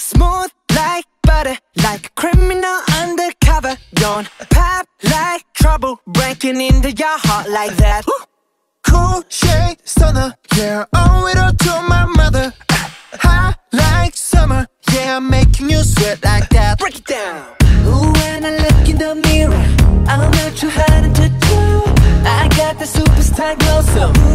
Smooth like butter, like a criminal undercover. Don't pop like trouble, breaking into your heart like that. cool shade stunner, yeah, owe it all to my mother. High like summer, yeah, I'm making you sweat like that. Break it down. Ooh, when I look in the mirror, I'm not too hard to do. I got the superstar glow, so.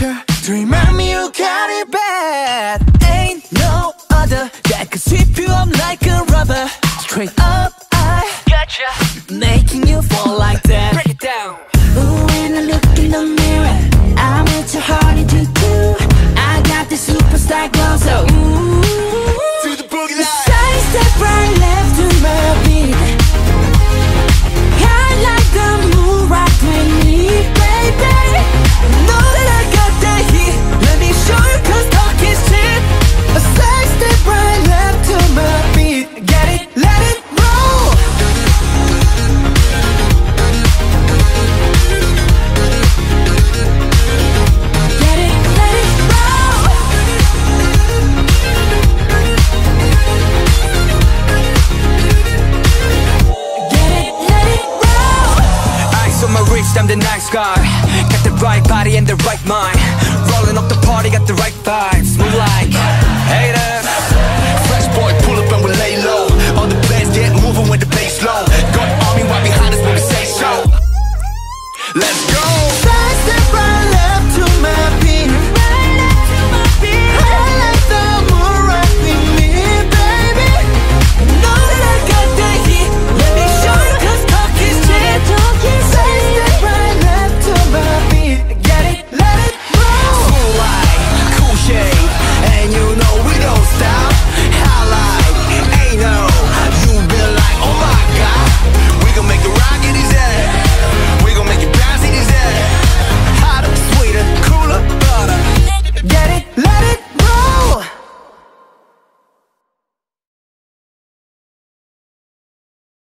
Usher to remind me you got it bad. Ain't no other that could sweep you up like a rubber. Straight up, I Gotcha. Wrist, I'm the nice guy. Got the right body and the right mind. Rolling up the party, got the right vibes. Move like haters. Fresh boy, pull up and we lay low. All the bands get moving with the bass low. Got army right behind us when we say so. Let's go.